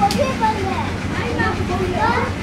我去公园我有公